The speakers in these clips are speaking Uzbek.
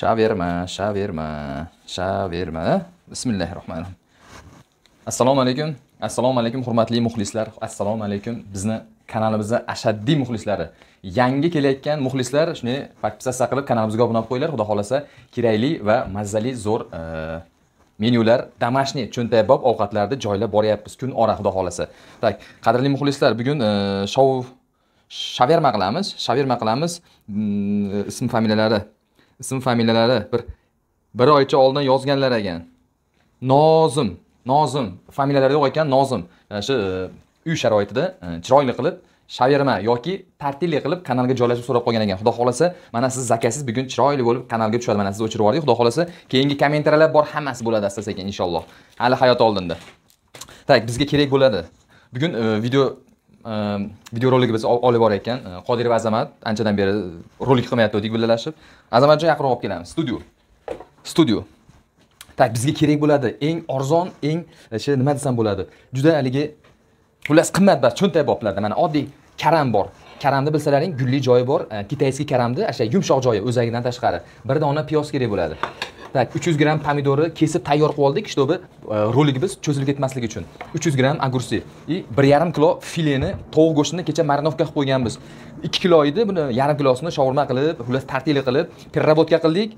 shaverma shaverma shaverma bismillahi rohmanir rohim assalomu alaykum assalomu alaykum hurmatli muxlislar. Assalomu alaykum bizni kanalimizni ashaddiy muxlislari. Yangi kelayotgan muxlislar shunday подписаться qilib kanalimizga obuna bo'lib qo'yinglar. Xudo xohlasa kerakli va mazali zo'r e, menyular домашний cho'ntaybob ovqatlarni joylab boryapmiz kun ora xudo xohlasa. Так qadrli muxlislar bugun e, shov shaverma qilamiz. Shaverma qilamiz. Mm, ism familiyalari. Ism familiyalari bir bir oycha oldin yozganlar ekan. Nozim nozim familiyalari yo'q ekan nozim. Mana shu e, uy sharoitida e, chiroyli qilib shaverma yoki tortilli qilib kanalga joylashib so'rab qolgan ekan. Xudo xohlasa mana siz zakasiz bugun chiroyli bo'lib kanalga tushadi. Mana siz o'chirib yubordik. Xudo xohlasa keyingi kommentariyalar bor hammasi bo'ladi asta sekin inshaalloh. Hali hayot oldinda. Так bizga kerak bo'ladi. Bugun e, video Ehm, e, biz olib borayotgan e, ehm, qodirov azamat anchadan beri rolik qilmayapti qilmayotgandik birgalashib azamatjon yaqinroq olib kelamiz. Studio. Studio. Так bizga kerak bo'ladi. Eng arzon eng e, o'sha nima desam bo'ladi? Juda haligi xullas qimmatbaho cho'ntayboqlarda mana oddiy karam bor. Karamni bilsalaring gulli joyi bor. E, kitayskiy karamni o'sha yumshoq joyi o'zagidan tashqari. Bir dona piyoz kerak bo'ladi. Tak 300 gramm pomidorni kesib tayyor qilib oldik чтобы e, cho'zilib ketmasligi uchun. 300 gramm огурцы и 1,5 kilo fileni tovuq go'shtini kecha marinovka qilib qo'yganmiz. 2 kilo edi buni yarim kilosini shovurma qilib xullas tartili qilib переработка qildik.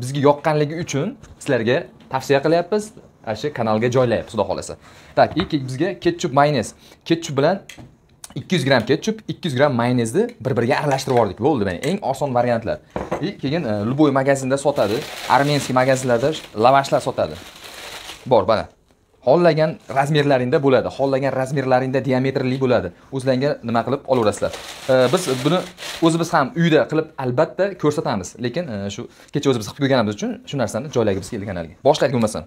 Bizga yoqqanligi uchun sizlarga tavsiya qilyapmiz. Ana shu kanalga joylayapmiz xudo xohlasa. Так и bizga ketchup mayonez. Ketchup bilan 200 gramm ketchup 200 gramm mayonezni bir biriga aralashtirib yubordik bo'ldi mana eng oson variantlar. И keyin e, любой magazinda sotadi armenskiy magazinlarda lavashlar sotadi. Bor mana. Xohlagan razmerlaringda bo'ladi xohlagan razmerlaringda diametrli bo'ladi. O'zlaringga nima qilib olaverasizlar? E, biz buni o'zimiz ham uyda qilib albatta ko'rsatamiz. Lekin e, shu kecha o'zimiz qilib ko'rganimiz uchun shu narsani joylagimiz kelgan kanalga boshlaylik bo'lmasam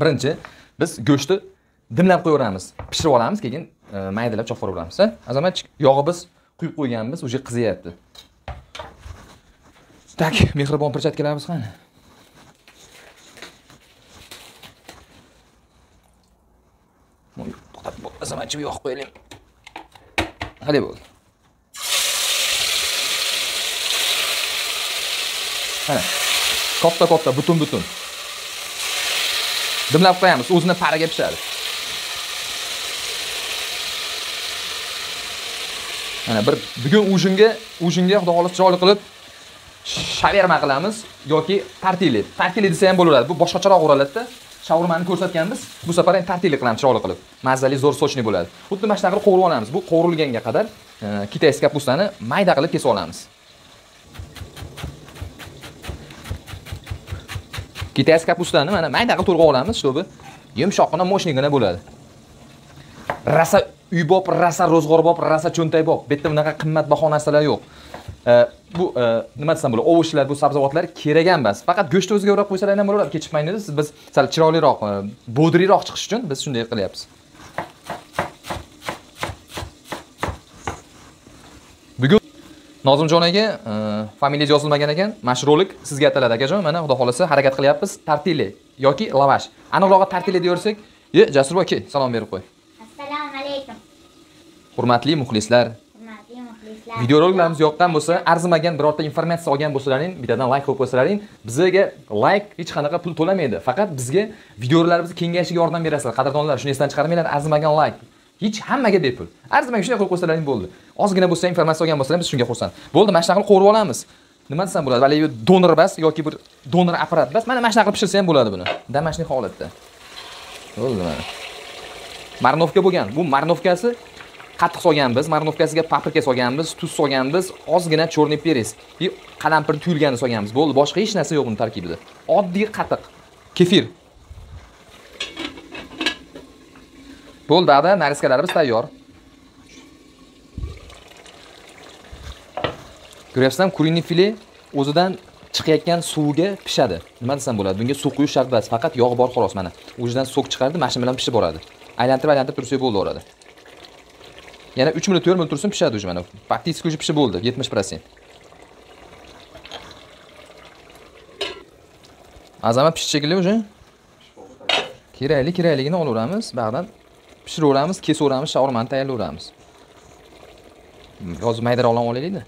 birinchi biz go'shtni dimlab qo'yaveramiz. Pishirib olamiz keyin e, maydalab chopib yuboramiz a azamatchik yog'i biz quyib qo'yganmiz уже qiziyapti tak mehribon перчаткаlarimiz qani? Voy, to'xtab bo'lmasa yoqib qo'yaylik qanday bo'ldi mana katta katta butun butun dimlab qo'yamiz o'zini pariga pishadi. Mana bir bugun ujinga ujinga xudo xohlasa chiroyli qilib shaverma qilamiz yoki tartili tartili desa ham bo'laveradi bu boshqacharoq uriladi-da shaurmani ko'rsatganmiz. Bu safar ham tartili qilamiz chiroyli qilib. Mazali zo'r sochni bo'ladi. Xuddi mana shunaqa qilib qovurib olamiz. Bu qovurilganga qadar e, kitayskiy kapustani mayda qilib kesib olamiz. Kitayskiy kapustani mana mayda qilib to'lg'ab olamiz чтобы yumshoqqina мощныйgina bo'ladi. Rasa uy bob rasa rosa rasa cho'ntaybob bu yerda bunaqa qimmatbaho narsalar yo'q. Э, bu э, nima desam bo'ladi? Ovushlar bu sabzavotlar kerak ham emas. Faqat go'shtni o'ziga o'rab qo'ysalar ham bo'laveradi ketchup siz biz sal chiroyliroq e, bodriroq chiqish uchun biz shunday qilyapmiz. Bugun nozimjon aka e, familiyangiz yozilmagan ekan mana shu rolik sizga ataladi. Akajon mana xudo xohlasa harakat qilyapmiz. Tartili yoki lavash. Aniqrog'i tartili deyaversak e jasur aka salom berib qo'y. Hurmatli muxlislar. Hurmatli muxlislar. Videoroliklarimiz yoqqan bo'lsa arzimagan birorta informatsiya olgan bo'lsalaring bittadan layk qo'yib qo'ysalaring bizga layk hech qanaqa pul to'lamaydi. Faqat bizga videolarimizni kengayishiga yordam berasizlar. Qadrdonlar shuni esdan chiqarmanglar arzimagan layk hech hammaga bepul. Arzimagan shunday qo'yib qo'ysalaring bo'ldi. Ozgina bo'lsa informatsiya olgan bo'lsalaring biz shunga xursand. Bo'ldi mana shunaqa qilib qovurib olamiz. Nima desam bo'ladi? Haligi donor bas yoki bir donor apparat bas. Mana mana shunaqa qilib pishirsa ham bo'ladi buni. Домашний holatda. Bo'ldi mana. Marinovka bo'lgan. Bu marinovkasi qatiq solganmiz marinovkasiga paprika solganmiz tuz solganmiz ozgina черный перец и qalampir tuyulganini solganmiz. Bo'ldi boshqa hech narsa yo'q buni tarkibida. Oddiy qatiq kefir. Bo'ldi ada nariskalarimiz tayyor. Ko'ryapsizlarmi куриный file o'zidan chiqayotgan suviga pishadi. Nima desam bo'ladi bunga suv quyish shart emas faqat yog' bor xolos mana. O'zidan sok chiqardi mana shu bilan pishib boradi. Aylantirib aylantirib tursak bo'laveradi yana 3 minut 4 minut tursin pishadi уже mana. Практически уже pishib bo'ldi 70%. Azama pishdi shekilli уже? Kerakli kerakligini olaveramiz. Bag'dan pishiraveramiz kesaveramiz shaurmani tayyorlayveramiz hozir maydaroq olib olaylikda.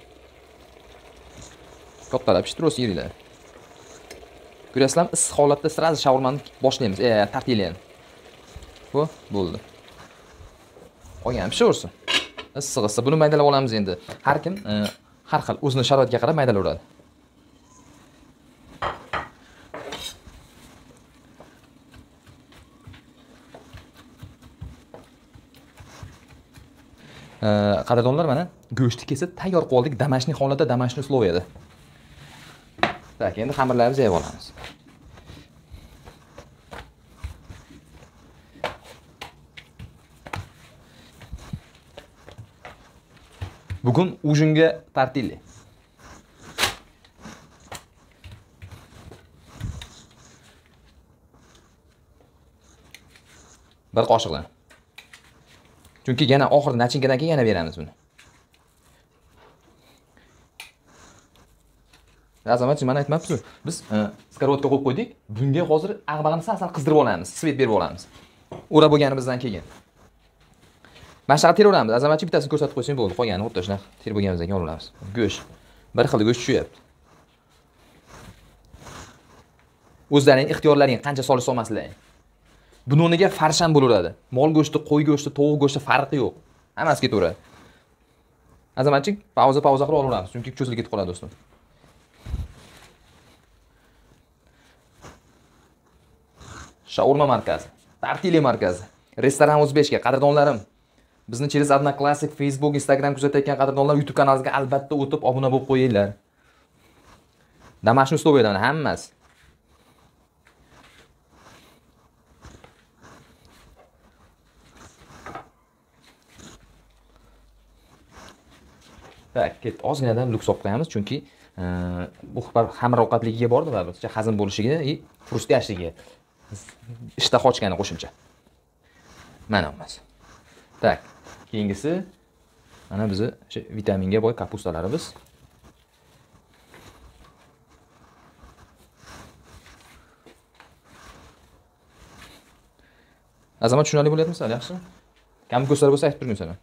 Kattalab pishtirasiz yeringlar Ko'rasizlarmi, issiq holatda сразу shaurmani boshlaymiz. E tortilyani bu bo'ldi. Qolgan pishaversin. Issiq issiq buni maydalab olamiz endi. Har kim e, har xil o'zini sharoitiga qarab maydalayveradi e, qadrdonlar mana go'shtni kesib tayyor qilib oldik damashniy holatda damashniy условияda tak endi xamirlarimizni yeb olamiz. Bugun ujinga tortilli bir qoshiqdan chunki yana oxiri nachinkadan keyin yana beramiz buni. Azamatchi mana aytmabsizu biz e, skorodka qo'yib qo'ydik. Bunga hozir ag'bag'ini sal sal qizdirib olamiz svet berib olamiz. O'rab bo'lganimizdan keyin. Mana shunaqa teraveramiz azamatchi bittasini ko'rsatib qo'ysang bo'ldi qolgani o'rta shunaqa terib bo'lganimizdan keyin olaveramiz go'sht bir xil go'sht tushyapti o'zlaring ixtiyorlaring qancha solish solmasliklaring buni o'rniga farsh ham bo'laveradi mol go'shti qo'y go'shti tovuq go'shti farqi yo'q. Hammasi ketaveradi azamatchi pauza pauza qilib olaveramiz chunki cho'zilib ketib qoladi do'stlar shaurma markazi tartili markazi restoran o'zbekcha qadrdonlarim. Bizni через одноклассник facebook instagram kuzatayotgan qadrdonlar youtube kanalimizga albatta o'tib obuna bo'lib qo'yinglar. Домашний условияdan hammasi. Tak ketdi ozginadan luks olib qo'yamiz chunki e, bu bir xamir ovqatligiga bordi baribir hazm bo'lishiga и хрустящиga ishtaha ochgani qo'shimcha. Mana bo'lmasa tak. Keyingisi mana bizni o'sha vitaminga boy kapustalarimiz azamat tushunarli bo'lyaptimi sizlar yaxshi? Kam ko'rsatib bo'lsa aytib turgin sana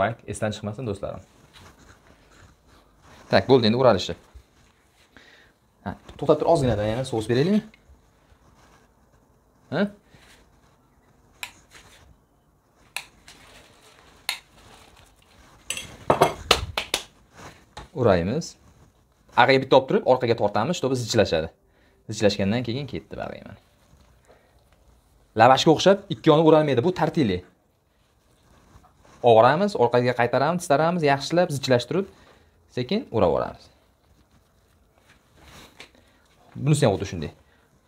layk esdan chiqmasin do'stlarim. Tak bo'ldi endi o'ralishi Ha, to'xtab tur ozginadan yana sous beraylikmi? Ha? Uraymiz. Ag'iga bitta olib turib orqaga tortamiz чтобы zichlashadi. Zichlashgandan keyin ketdi bag'iy mana lavashga o'xshab ikkovini urolmaydi bu tortili og'ramiz orqaga qaytaramiz tistaramiz yaxshilab zichlashtirib sekin uraveramiz. Bunisi ham xuddi shunday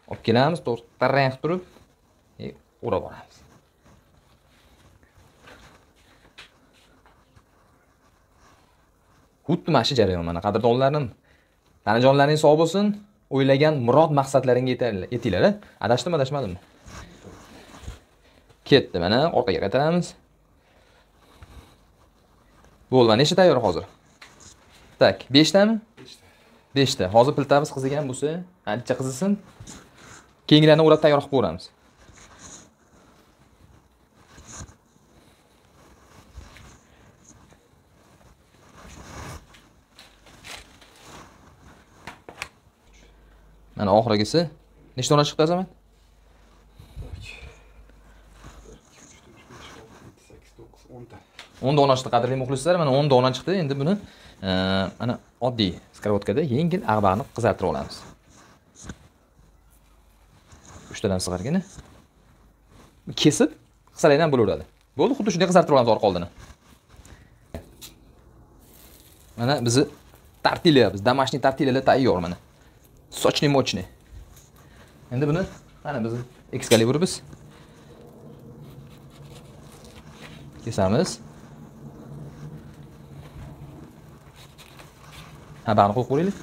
olib kelamiz tarang qilib turib e, urab xuddi mana shu jarayon mana qadrdonlarim. Tanajonlaring sog' bo'lsin. O'ylagan murod maqsadlaringga yetinglar adashdimmi adashmadimmi ketdi mana orqaga qaytaramiz. Bo'ldi mana nechta tayyor hozir? Tak beshtami? Beshta. Hozir piltamiz qizigan bo'lsa ancha qizisin. Keyingilarni o'rab tayyor qilib ko'ramiz ana oxirgisi nechta dona chiqdi azamat? O'n dona chiqdi qadrli muxlislar. Mana o'n dona chiqdi endi buni e, mana oddiy skorotkada yengil ag'barni qizartirib olamiz. Uchtadan sig'argina. Kesib qilsalar ham bo'laveradi. Bo'ldi xuddi shunday qizartirib olamiz orqa oldini. Mana bizni tortilya biz domashniy tortilyalar tayyor mana sochni mochni. Endi buni mana bizni ekskalibr kesamiz. Ha bani qo'yib ko'raylik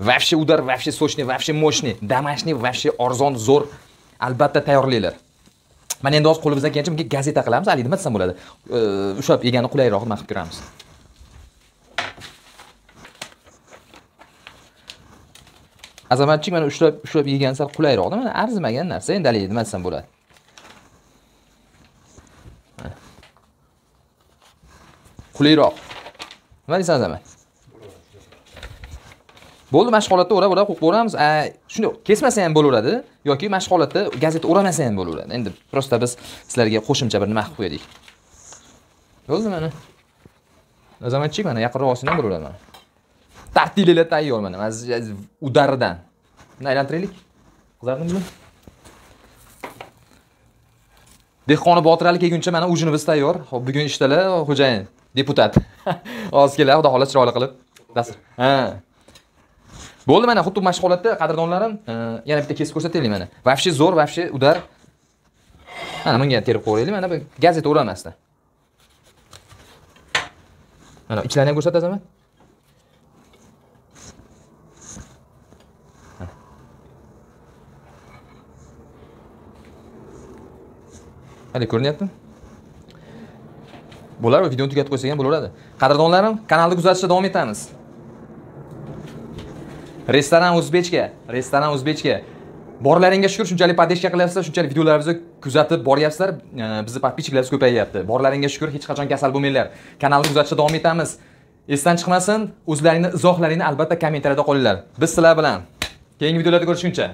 вообще udar вообще сочный вообще мощный домашний вообще arzon zo'r albatta tayyorlanglar mana endi hozir qo'limizdan kelgancha bunga gazeta qilamiz haligi nima desam bo'ladi? Ushlab yegani qulayroq nima qilib ko'ramiz azamatchik mana ushlab ushlab yegan sal qulayroqda. Mana arzimagan narsa. Endi haligi nima desam bo'ladi? Qulayroq. Nima deysan azamat bo'ldi mashq holatda o'rab o'rab qo'yib o'ramiz shunday kesmasa ham bo'laveradi yoki mashq holatda gazeta o'ramasa ham bo'laveradi. Endi просто biz sizlarga qo'shimcha bir nima qilib qo'yadik. Bo'ldi mana? Azamatchik mana yaqinroq olsang ham bo'laveradi mana. Tartiblar tayyor mana mana udaridan. Buni aylantiraylik. Qizardimmi dehqoni botir ali kelguncha mana ujinimiz tayyor. Hop bugun ishdalar xo'jayin deputat. Hozir keladi xudo xohlasa chiroyli qilib. Dastur ha. Bo'ldi mana xuddi mashq holatda qadrdonlarim. Yana bitta kesib ko'rsataylik mana. Вообще zo'r вообще udar. Mana bunga terib qo'yaylik. Mana bu gazeta o'ramasdan mana ichlarini ham ko'rsat hali ko'rinyaptimi? Bo'ladi videoni tugatib qo'ysak ham bo'laveradi. Qadrdonlarim kanalni kuzatishda davom etamiz. Restoran o'zbekcha restoran o'zbekcha borlaringga shukur shunchalik podeshka qilyapsizlar shunchalik videolarimizni kuzatib boryapsizlar. Bizni подписчикlarimiz ko'payyapti borlaringga shukur hech qachon kasal bo'lmanglar. Kanalni kuzatishda davom etamiz. Esdan chiqmasin o'zlaringni izohlaringni albatta kommentariyada qolinglar. Biz sizlar bilan keyingi videolarda ko'rishguncha.